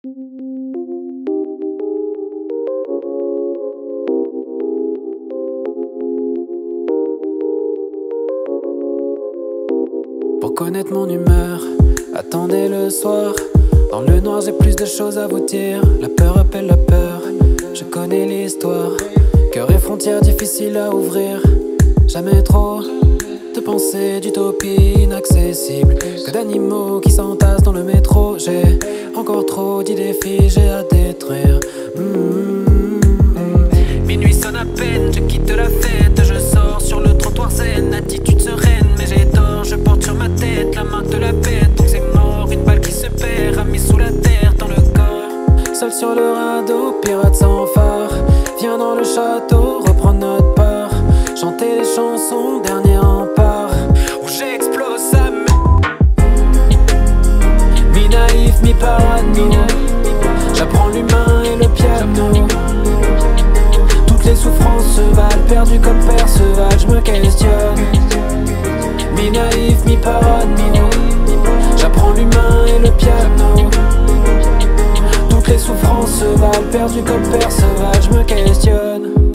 Pour connaître mon humeur, attendez le soir. Dans le noir, j'ai plus de choses à vous dire. La peur appelle la peur, je connais l'histoire. Cœur et frontières difficiles à ouvrir. Jamais trop de pensées d'utopie inaccessible. Que d'animaux qui s'entassent dans le métro. J'ai trop d'idées figées à détruire. Mm-hmm. Minuit sonne à peine, je quitte la fête. Je sors sur le trottoir zen, attitude sereine. Mais j'ai tort, je porte sur ma tête la marque de la bête. Donc c'est mort, une balle qui se perd, mis sous la terre dans le corps. Seul sur le radeau, pirate sans phare. Viens dans le château, reprendre notre part. Chanter les chansons, dernier Mi-naïf, mi-parano. J'apprends l'humain et le piano. Toutes les souffrances se valent, perdu comme Perceval, je me questionne. Mi-naïf, mi-parano. J'apprends l'humain et le piano. Toutes les souffrances se valent, perdu comme Perceval, je me questionne.